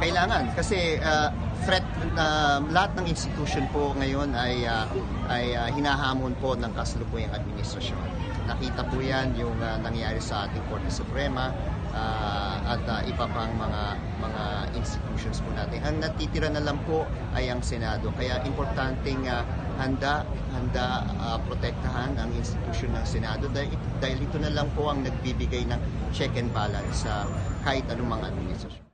Kailangan kasi uh, threat na lahat ng institution po ngayon ay uh, ay uh, hinahamon po ng kasalukuyang administrasyon. Nakita po 'yan yung uh, nangyari sa ating Korte Suprema uh, at uh, iba pang mga mga institutions po natin. Ang natitira na lang po ay ang Senado. Kaya importanteng uh, handa handa uh, protektahan ang institusyon ng Senado dahil, dahil ito na lang po ang nagbibigay ng check and balance sa kahit anumang administrasyon.